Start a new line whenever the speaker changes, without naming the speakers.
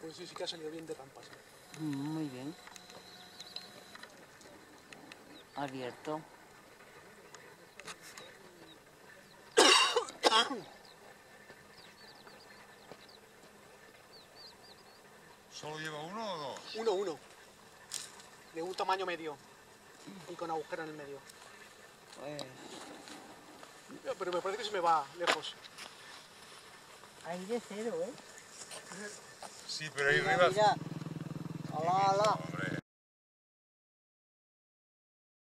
Pues sí, sí que ha salido bien de rampas. ¿eh?
Mm, Muy bien. Abierto.
¿Solo lleva uno o dos?
Uno, uno. De un tamaño medio. Y con agujero en el medio.
Pues
Pero me parece que se me va lejos.
Ahí de cero, ¿eh?
Sí, pero ahí
Mira,
arriba...
mira. Alá, alá.